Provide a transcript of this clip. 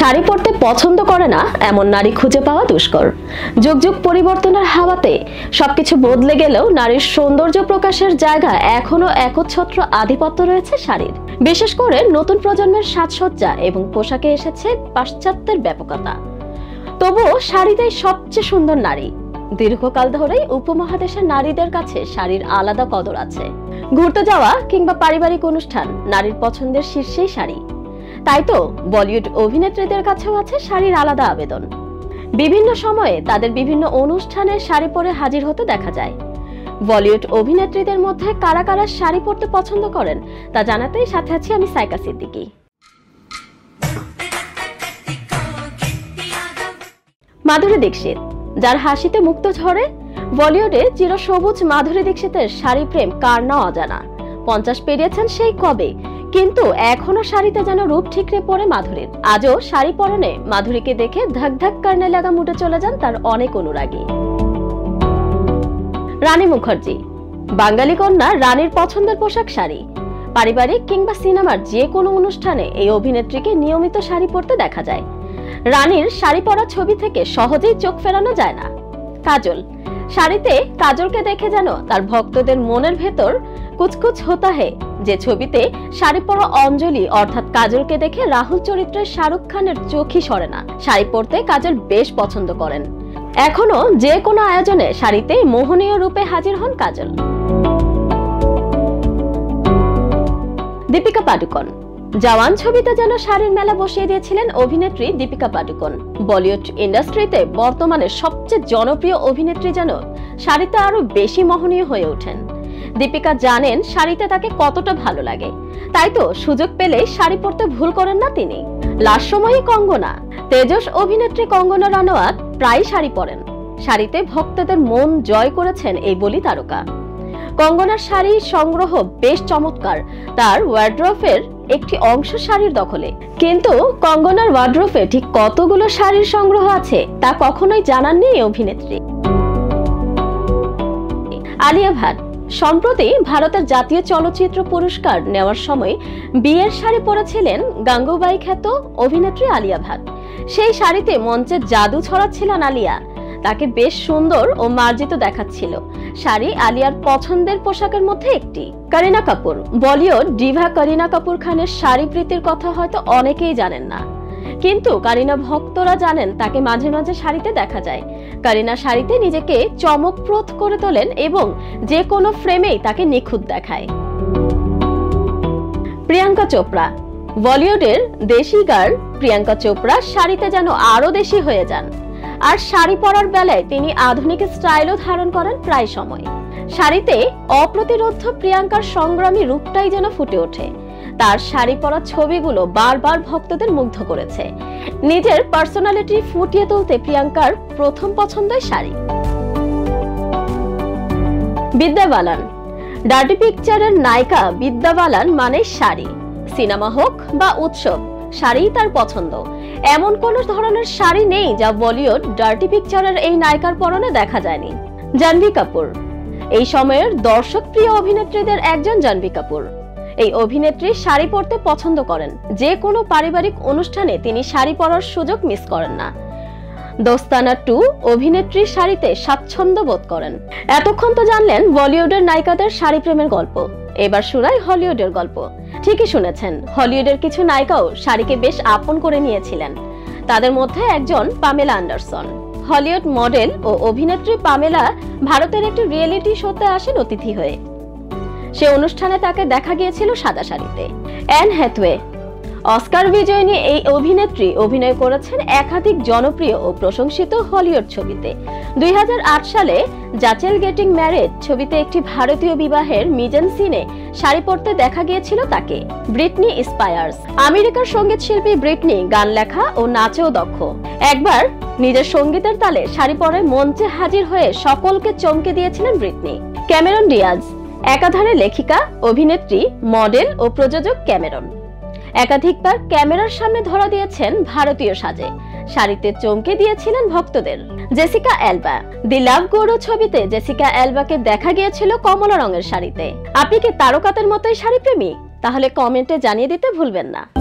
শাড়ি পরতে পছন্দ করে না, এমন নারী খুঁজে পাওয়া দুষ্কর। যুগ যুগ পরিবর্তনের হাওয়াতে সবকিছু বদলে গেলেও নারীর সৌন্দর্য প্রকাশের জায়গা এখনও একচ্ছত্র আধিপত্য রয়েছে শাড়ির। বিশেষ করে নতুন প্রজন্মের সাজসজ্জা এবং পোশাকে এসেছে পাশ্চাত্যের ব্যাপকতা। তবুও শাড়িটাই সবচেয়ে সুন্দর নারী। দীর্ঘকাল ধরেই উপমহাদেশের নারীদের কাছে শাড়ির আলাদা কদর আছে। ঘুরতে যাওয়া কিংবা পারিবারিক অনুষ্ঠান, নারীর পছন্দের শীর্ষেই শাড়ি। তাই তো বলিউড অভিনেত্রীদের কাছেও আছে শাড়ির আলাদা আবেদন। বিভিন্ন সময়ে তাদের বিভিন্ন অনুষ্ঠানে শাড়ি পরে হাজির হতে দেখা যায়। বলিউড অভিনেত্রীদের মধ্যে কারা কারা শাড়ি পরতে পছন্দ করেন, তা জানাতেই সাথে আছি আমি সাইকা সিদ্দিকী। মাধুরী দীক্ষিত, যার হাসিতে মুক্ত ঝরে, বলিউডে চিরসবুজ মাধুরী দীক্ষিতের শাড়ি প্রেম কার না অজানা? পঞ্চাশ পেরিয়েছেন সেই কবে কিন্তু এখনও শাড়িতে যেন রূপ ঠিকরে পড়ে মাধুরীর। আজও শাড়ি পরনে মাধুরীকে দেখে ধাক ধাক কারণে লাগা মুটে চলে যান তার অনেক অনুরাগী। রানী মুখার্জি, বাঙালি কন্যা রানীর পছন্দের পোশাক শাড়ি। পারিবারিক কিংবা সিনেমার যে কোনো অনুষ্ঠানে এই অভিনেত্রীকে নিয়মিত শাড়ি পরতে দেখা যায়। রানীর শাড়ি পরা ছবি থেকে সহজেই চোখ ফেরানো যায় না। কাজল, শাড়িতে কাজলকে দেখে যেন তার ভক্তদের মনের ভেতর কুচকুচ হতা হে। যে ছবিতে শাড়ি পরা অঞ্জলি অর্থাৎ কাজলকে দেখে রাহুল চরিত্রের শাহরুখ খানের চোখই সরে না। শাড়ি পরতে কাজল বেশ পছন্দ করেন। এখনও যে কোনো আয়োজনে শাড়িতে মোহনীয় রূপে হাজির হন কাজল। দীপিকা পাডুকন। জওয়ান ছবিতে যেন শাড়ির মেলা বসিয়ে দিয়েছিলেন অভিনেত্রী দীপিকা পাডুকোন। বলিউড ইন্ডাস্ট্রিতে বর্তমানে সবচেয়ে জনপ্রিয় অভিনেত্রী যেন শাড়িতে আরও বেশি মোহনীয় হয়ে ওঠেন। দীপিকা জানেন শাড়িতে তাকে কতটা ভালো লাগে। তাই তো সুযোগ পেলে শাড়ি পরতে ভুল করেন না তিনি। লাস্ট সময়ে কঙ্গনা, তেজস অভিনেত্রী কঙ্গনা রানাওয়াত প্রায় শাড়ি পরেন। শাড়িতে ভক্তদের মন জয় করেছেন এই বলি তারকা। কঙ্গনার শাড়ি সংগ্রহ বেশ চমৎকার। তার ওয়ার্ড্রফের একটি অংশ শাড়ির দখলে। কিন্তু কঙ্গনার ওয়ার্ড্রোফে ঠিক কতগুলো শাড়ির সংগ্রহ আছে তা কখনোই জানাননি অভিনেত্রী। আলিয়া ভাট সম্প্রতি ভারতের জাতীয় চলচ্চিত্র পুরস্কার নেওয়ার সময় বিয়ের শাড়ি পরেছিলেন গাঙ্গুবাই খ্যাত অভিনেত্রী আলিয়া ভাট। সেই শাড়িতে মঞ্চে জাদু ছড়াচ্ছিলেন আলিয়া। তাকে বেশ সুন্দর ও মার্জিত দেখাচ্ছিল। শাড়ি আলিয়ার পছন্দের পোশাকের মধ্যে একটি। করিনা কাপুর। বলিউড ডিভা করিনা কাপুর খানের শাড়ি প্রীতির কথা হয়তো অনেকেই জানেন না। কিন্তু কারিনা ভক্তরা জানেন তাকে মাঝে মাঝে শাড়িতে দেখা যায়। কারিনা শাড়িতে নিজেকে চমকপ্রদ করে তোলেন এবং যে কোনো ফ্রেমেই তাকে নিখুঁত দেখায়। প্রিয়াঙ্কা চোপড়া, বলিউডের দেশি গার্ল প্রিয়াঙ্কা চোপড়া শাড়িতে যেন আরও দেশি হয়ে যান। আর শাড়ি পরার বেলায় তিনি আধুনিক স্টাইলও ধারণ করেন প্রায় সময়। শাড়িতে অপ্রতিরোধ প্রিয়াঙ্কার সংগ্রামী রূপটাই যেন ফুটে ওঠে। তার শাড়ি পরা ছবিগুলো বারবার ভক্তদের মুগ্ধ করেছে। নিজের পার্সোনালিটি ফুটিয়ে তুলতে প্রিয়াঙ্কার প্রথম পছন্দের শাড়ি। বিদ্যা বালান ডার্টি পিকচারের নায়িকা বিদ্যা বালান মানে শাড়ি। সিনেমা হোক বা উৎসব শাড়ি তার পছন্দ। এমন কোন ধরনের শাড়ি নেই যা বলিউড ডার্টি পিকচারের এই নায়িকার পরনে দেখা যায়নি। জাহ্নবী কাপুর। এই সময়ের দর্শক প্রিয় অভিনেত্রীদের একজন জাহ্নবী কাপুর। এই অভিনেত্রী শাড়ি পরতে পছন্দ করেন। যে কোনো পারিবারিক অনুষ্ঠানে তিনি শাড়ি পরার সুযোগ মিস করেন না। দোস্তানা টু অভিনেত্রীর শাড়িতে স্বাচ্ছন্দ্য বোধ করেন। এতক্ষণ তো জানলেন বলিউডের নায়িকাদের শাড়ি প্রেমের গল্প। এবার শুনাই হলিউডের গল্প। ঠিকই শুনেছেন, হলিউডের কিছু নায়িকাও শাড়িকে বেশ আপন করে নিয়েছিলেন। তাদের মধ্যে একজন পামেলা অ্যান্ডারসন। হলিউড মডেল ও অভিনেত্রী পামেলা ভারতের একটি রিয়েলিটি শোতে আসেন অতিথি হয়ে। সে অনুষ্ঠানে তাকে দেখা গিয়েছিল সাদা শাড়িতে অ্যান হ্যাথওয়ে অস্কার বিজয়িনী এই অভিনেত্রী অভিনয় করেছেন একাধিক জনপ্রিয় ও প্রশংসিত হলিউড ছবিতে। দুই সালে জাচেল গেটিং ম্যারেজ ছবিতে একটি ভারতীয় বিবাহের মিজেন সিনে শাড়ি পরতে দেখা গিয়েছিল তাকে। ব্রিটনি স্পায়ার্স আমেরিকার সংগীত শিল্পী ব্রিটনি গান লেখা ও নাচেও দক্ষ। একবার নিজের সঙ্গীতের তালে শাড়ি পরে মঞ্চে হাজির হয়ে সকলকে চমকে দিয়েছিলেন ব্রিটনি ক্যামেরন ডিয়াজ একাধারে লেখিকা, অভিনেত্রী, মডেল ও প্রযোজক ক্যামেরন। একাধিকবার ক্যামেরার সামনে ধরা দিয়েছেন ভারতীয় সাজে। শাড়িতে চমকে দিয়েছিলেন ভক্তদের। Jessica Alba. দি লাভ গৌরব ছবিতে জেসিকা অ্যালবাকে দেখা গিয়েছিল কমলা রঙের শাড়িতে। আপনি কি তারকাতের মতোই শাড়ি প্রেমী তাহলে কমেন্টে জানিয়ে দিতে ভুলবেন না।